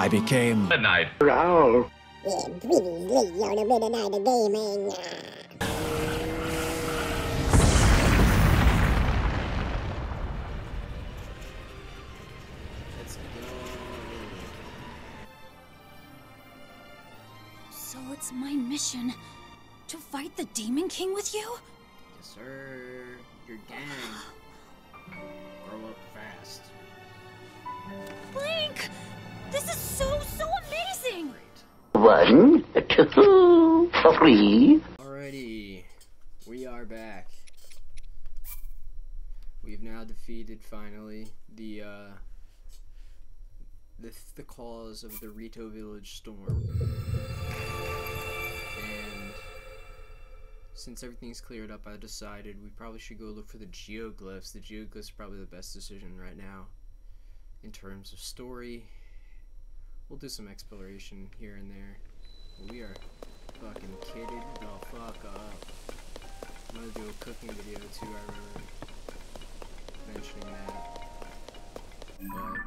I became Midnight. Growl. Yeah, a MidNite Gaming. So it's my mission to fight the Demon King with you? Yes, sir. Your gang. Grow up fast. Link! This is so, so amazing! One, two, three. Alrighty, we are back. We've now defeated finally the uh, the the cause of the Rito Village storm, and since everything's cleared up, I decided we probably should go look for the geoglyphs. The geoglyphs are probably the best decision right now, in terms of story. We'll do some exploration here and there. We are fucking kidded the fuck up. I'm gonna do a cooking video too, I remember mentioning that. But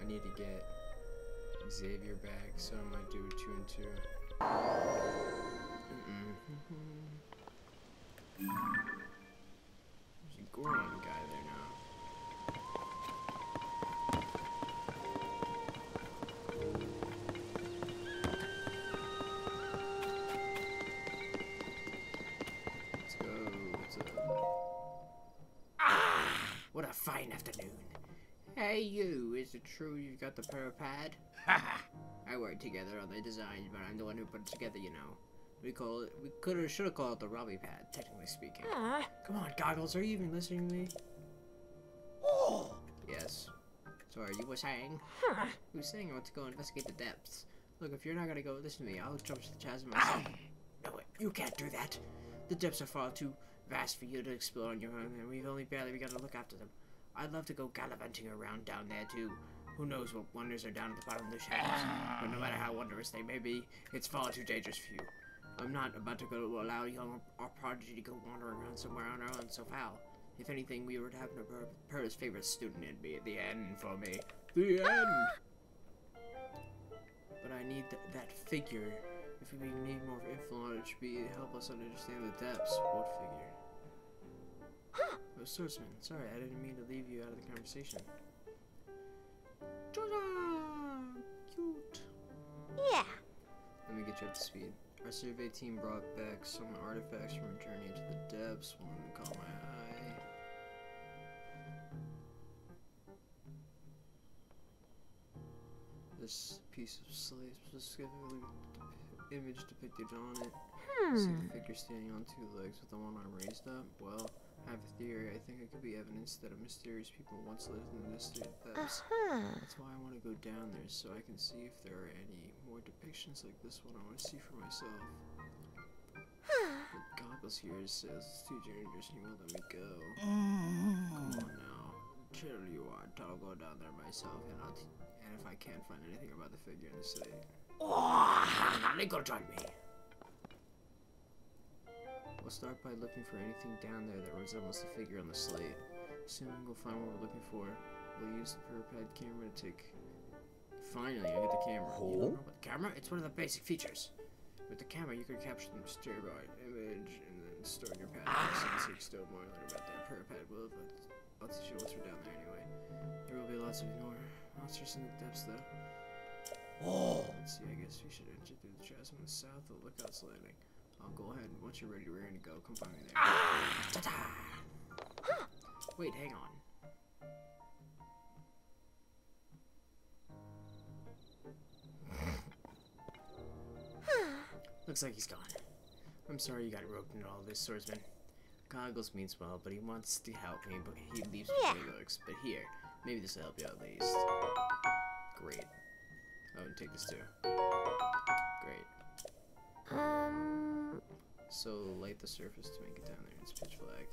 I need to get Xavier back, so I might do two and two. Mm-mm. There's a Goron guy there now. What a fine afternoon. Hey, you. Is it true you've got the pad? Haha. I worked together on the design, but I'm the one who put it together, you know. We call it. We could have, should have called it the Robbie Pad, technically speaking. Ah. Come on, goggles. Are you even listening to me? Oh. Yes. Sorry, you were saying? Huh. Who's saying I want to go investigate the depths? Look, if you're not gonna go listen to me, I'll jump to the chasm myself. Ah. no, wait, you can't do that. The depths are far too vast for you to explore on your own, and we've only barely begun to look after them. I'd love to go gallivanting around down there too. Who knows what wonders are down at the bottom of the shadows? But no matter how wondrous they may be, it's far too dangerous for you. I'm not about to go allow young our prodigy to go wandering around somewhere on our own so foul. If anything, we would have Perta's favorite student in me at the end for me. The end! But I need th that figure. If we need more it, it should be to help us understand the depths. What figure? Oh, swordsman. Sorry, I didn't mean to leave you out of the conversation. Ta-da! Cute. Yeah. Let me get you up to speed. Our survey team brought back some artifacts from a journey into the depths. One caught my eye. This piece of slate specifically image depicted on it. Hmm. See the figure standing on two legs with the one arm raised up? Well, I have a theory. I think it could be evidence that a mysterious people once lived in the mysterious depths. That's why I want to go down there so I can see if there are any more depictions like this one I want to see for myself. the goggles here says it's too dangerous and he won't let me go. Come on mm. now. Tell you what, I'll go down there myself and I'll t- and if I can't find anything about the figure in the slate. Link will join me. We'll start by looking for anything down there that resembles the figure on the slate. Assuming we'll find what we're looking for, we'll use the Purah Pad camera to take. Finally, I get the camera. You know the camera? It's one of the basic features. With the camera, you can capture the stereotype image and then store in your pad. Ah! So you can still more learn about that Purah Pad will, but I'll teach you what's down there anyway. There will be lots of more monsters in the depths, though. Oh. Let's see. I guess we should enter through the chasm on the south of the Lookout's Landing. I'll go ahead. Once you're ready, we're gonna go. Come find me there. Ta-ta! Wait, hang on. Looks like he's gone. I'm sorry you got roped into all this, swordsman. Goggles means well, but he wants to help me, but he leaves Yeah. me looks. But here, maybe this will help you out at least. Great. Oh, and take this too. Great. Um. So light the surface to make it down there. It's pitch black.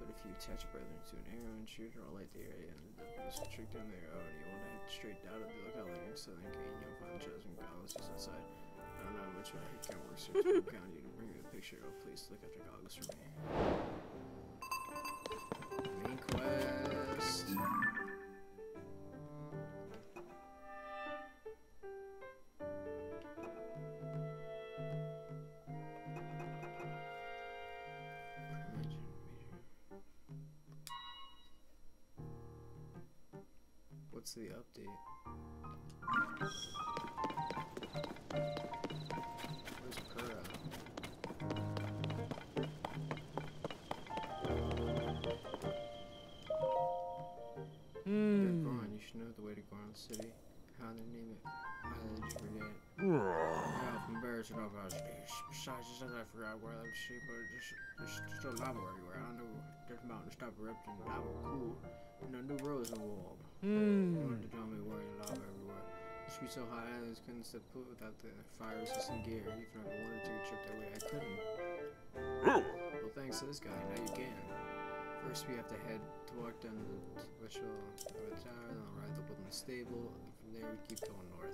But if you attach a brother to an arrow and shoot, it'll light the area and the will trick down the arrow oh, and you want to head straight out of the lookout landing so then gain you'll find chosen goggles just outside. I don't know which way it can work, so I'm counting you to bring me a picture. Oh, please look after goggles for me. Main quest. What's the update? Besides, just as I forgot where I would see, but it's just, there's still lava everywhere. I know there's mountains stop erupting, lava cool. And a new rose involved. You wanted to tell me where the lava everywhere. It should be so hot, islands couldn't step foot without the fire resistant gear. Even if I wanted to trip that way, I couldn't. Well, thanks to this guy, now you can. First, we have to head to walk down to the Wishel over tower, then I'll ride the Woodland Stable, and from there we keep going north.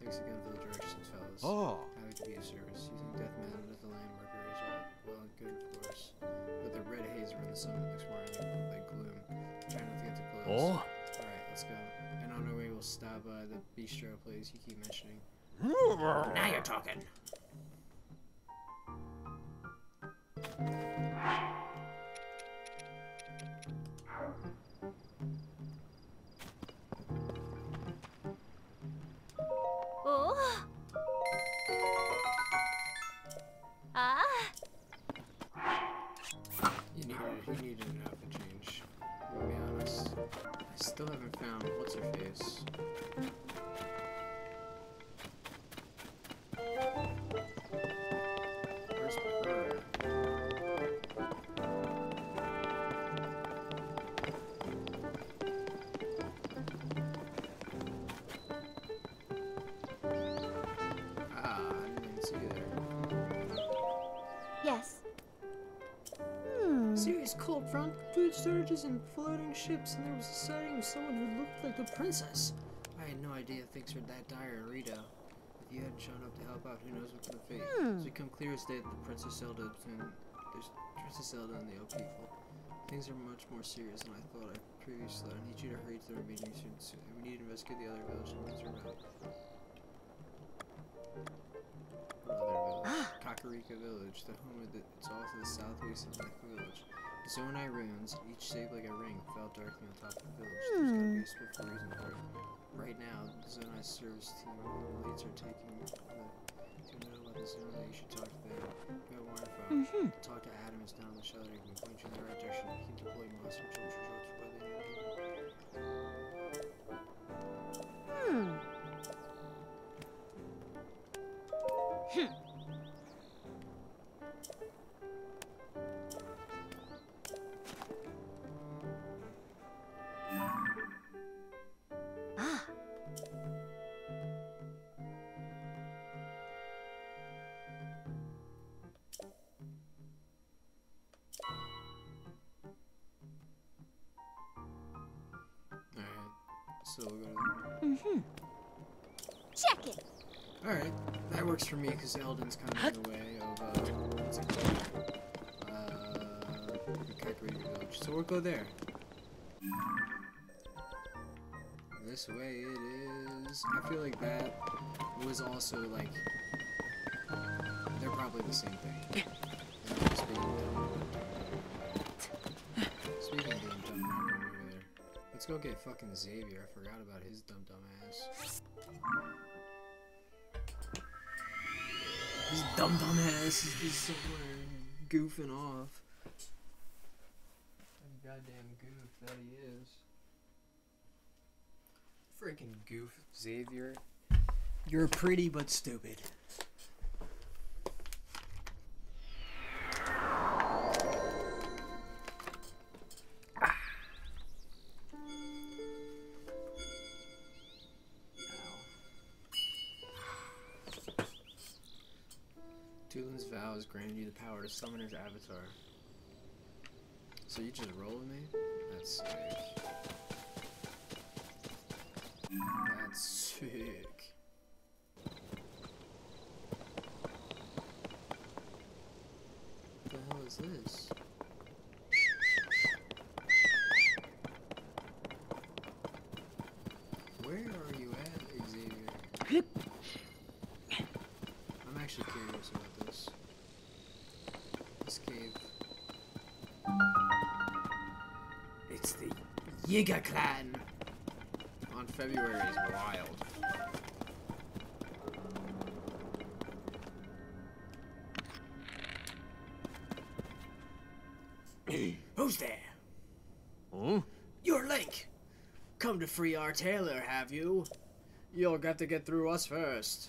Thanks again for the directions, fellas. Oh. Happy to be of service. Using Deathman and the Landmarker is all well and good, of course. But the red haze around the sun looks more like gloom. Try not to get too close. Oh. Alright, let's go. And on our way, we'll stop by the bistro place you keep mentioning. Now you're talking! Serious cold front, food surges, and floating ships, and there was a sighting of someone who looked like a princess. I had no idea things were that dire in Rito. If you hadn't shown up to help out, who knows what could have fate. Hmm. It's become clear as day that the Princess Zelda between there's Princess Zelda and the old people. Things are much more serious than I thought I previously. I need you to hurry to the remaining students. We need to investigate the other village and what's around. What other village? Kakariko Village, the home of the, it's off to the southwest of the village. Zonai ruins, each shaped like a ring, fell darkly on top of the village. There's gotta be a hmm. specific reason for it. Right now, the Zonai service team leads are taking the, if you know about the Zonai, you should talk to them. You have more info. Talk to Adams down the shelter, he can point you in the right direction. He can deploy monster children so we'll go to Mm-hmm. Check it. Alright, that works for me because Eldin's kind of in the way of, uh, what's it called? Uh, Kakariko Village. So we'll go there. This way it is. I feel like that was also, like, they're probably the same thing. go get fucking Xavier. I forgot about his dumb dumb ass. His dumb dumb ass is just somewhere goofing off. Goddamn goof that he is. Freaking goof, Xavier. You're pretty but stupid. Power to summon his avatar. So you just roll with me? That's sick. That's sick. What the hell is this? Yiga Clan on February is wild. Who's there? Huh? You're Link. Come to free our tailor, have you? You'll have to get through us first.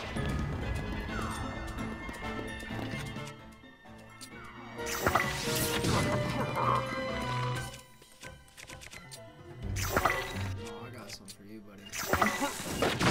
everybody.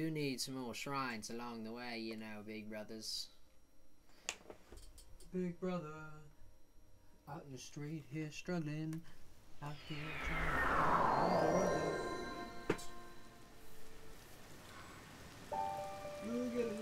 Do need some more shrines along the way, you know, big brothers. Big brother, out in the street here struggling, out here trying to find brother.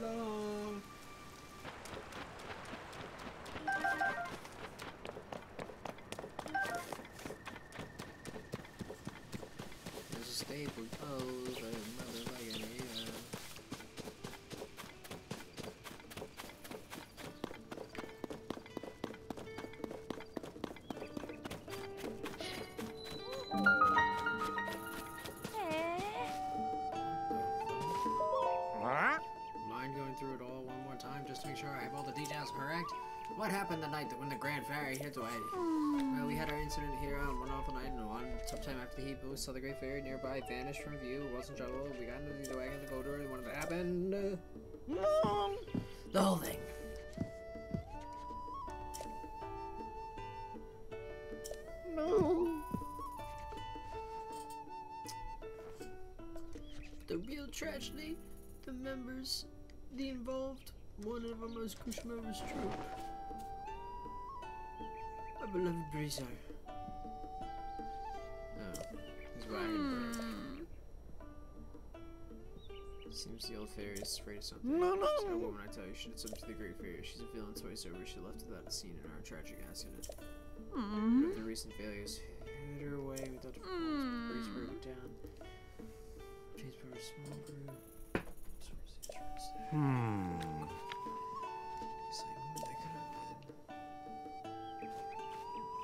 What happened the night that when the Grand Fairy hit away? Well, we had our incident here on one awful night, and one sometime after the heat boost saw the Great Fairy nearby vanish from view. It wasn't trouble. We got into the wagon to go to her, and what happened? Uh, the whole thing. No. The real tragedy, the members, the involved, one of our most crucial members, troop. My beloved Breezer. Oh, his wagon broke. Seems the old fairy is afraid of something. No, no. So, woman, I tell you, she did something to the great fairy. She's a villain twice over. She left without a scene in our tragic accident. One of the recent failures hid her away without a performance. Breeze hmm. broke down. Please put a small brew. Source insurance. Hmm.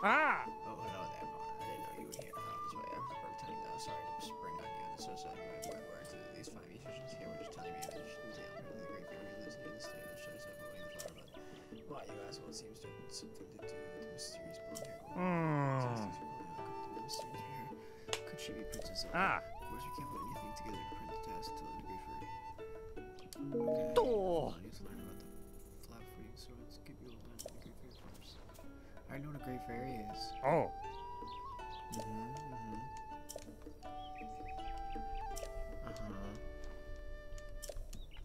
Ah. Oh, hello there, Mona. I didn't know you were here. Oh, this way. I'm Berg telling you that. Sorry to spring on you. This is uh, my word word to these five musicians here. We're just telling you that she's the owner of the great lives near the state that shows up moving the flower bud. Why, you ask? Well, it seems to have something to do with the mysterious blonde hair. Hmm. Could she be Princess Zelda? Ah. Of course, we can't put anything together to print the test until the degree for Okay. I know what a Great Fairy is. Oh. Mm-hmm, mm-hmm. Uh-huh.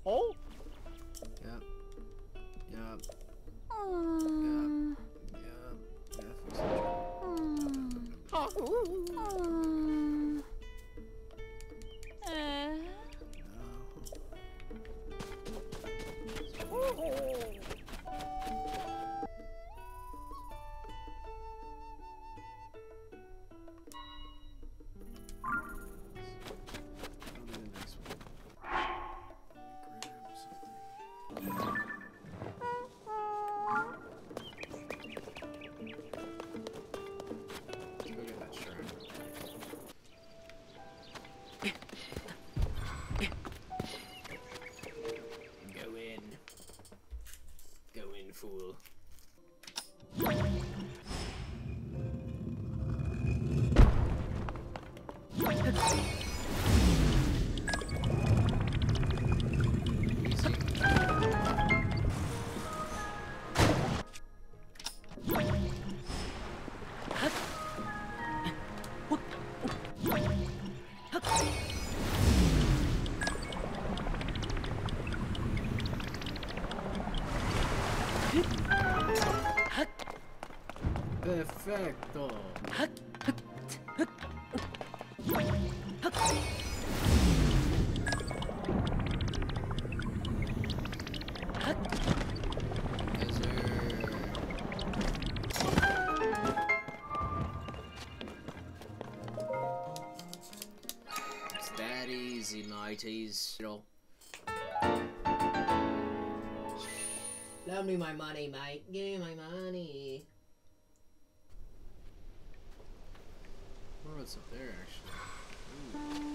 Oh. Perfecto. hospital. Love me my money, mate. Give me my money. Wonder what's up there, actually. Ooh.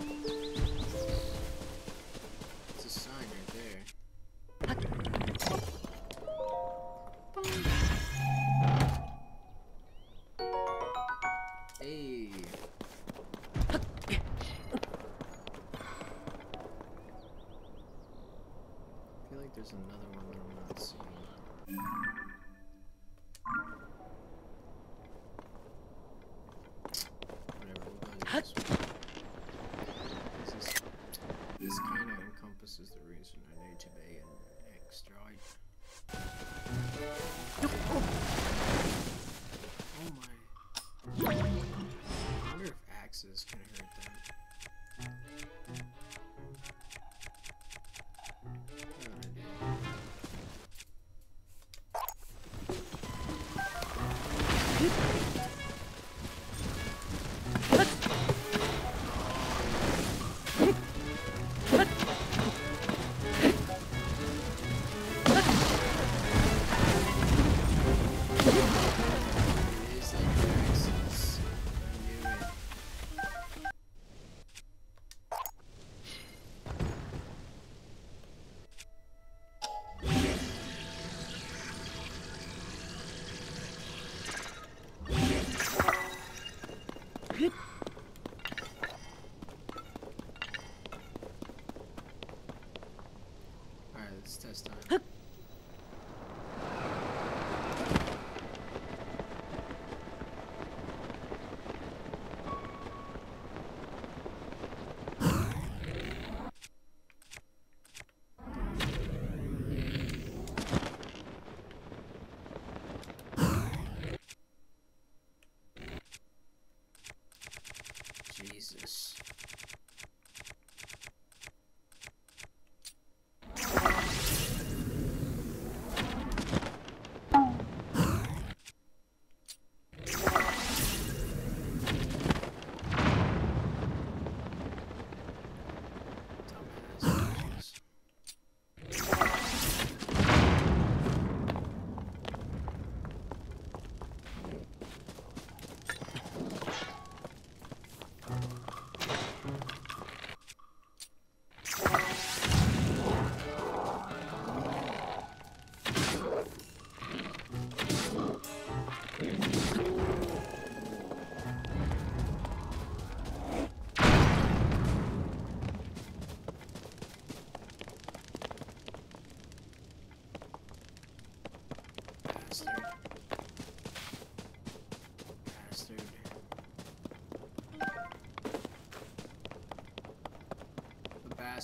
axes. Can I hurt that?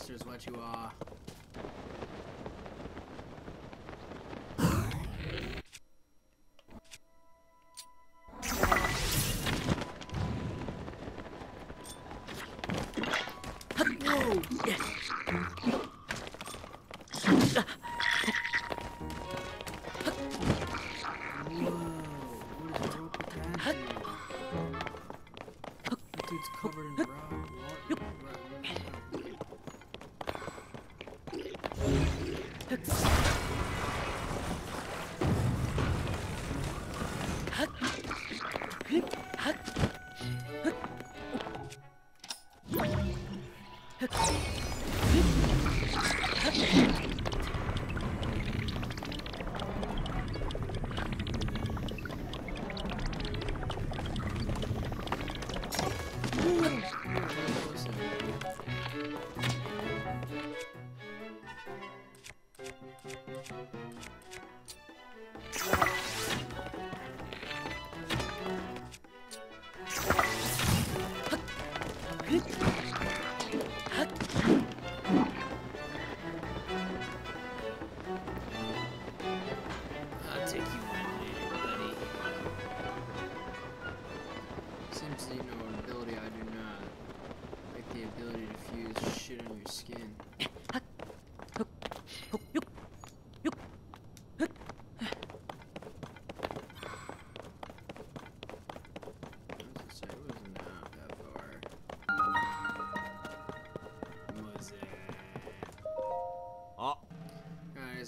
master is what you are. dude's covered in brown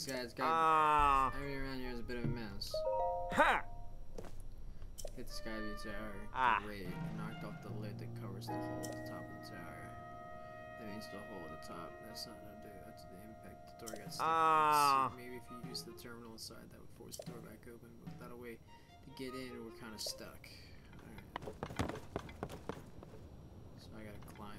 this guy's got. Uh, ah. Everything around here is a bit of a mess. Ha! Hit the sky view tower. Ah. Great. Knocked off the lid that covers the hole at the top of the tower. That means the hole at the top. That's not no do. That's the impact. The door got stuck. Ah. So maybe if you use the terminal inside, that would force the door back open. But without a way to get in, we're kind of stuck. Alright. So I gotta climb.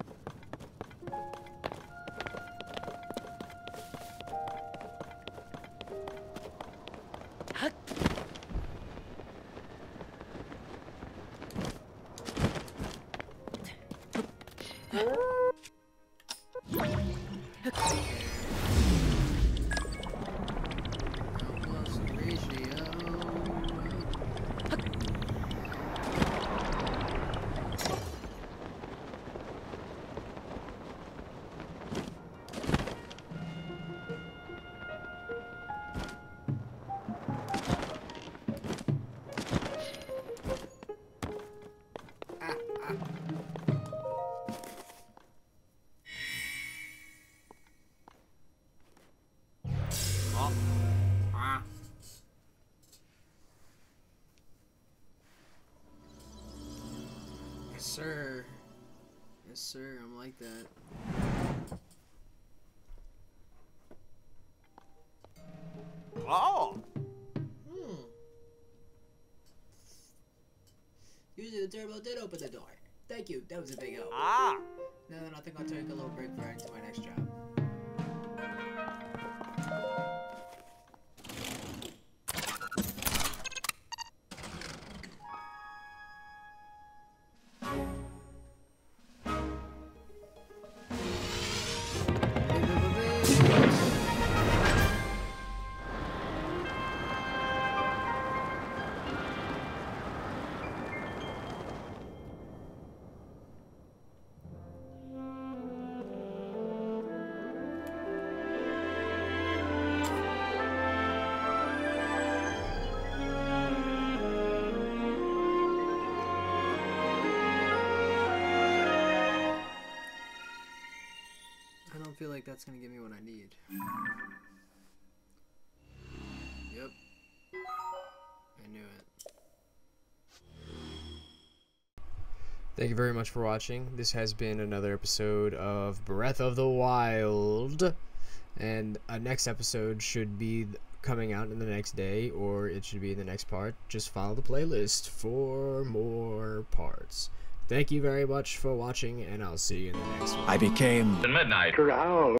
Sir. I'm like that. Oh! Hmm. Usually the turbo did open the door. Thank you. That was a big help. Ah! No, then I think I'll take a little break for into my next job. Feel like that's gonna give me what I need. Yep. I knew it. Thank you very much for watching. This has been another episode of Breath of the Wild. And a next episode should be coming out in the next day, or it should be in the next part. Just follow the playlist for more parts. Thank you very much for watching, and I'll see you in the next one. I became the Midnight Growl.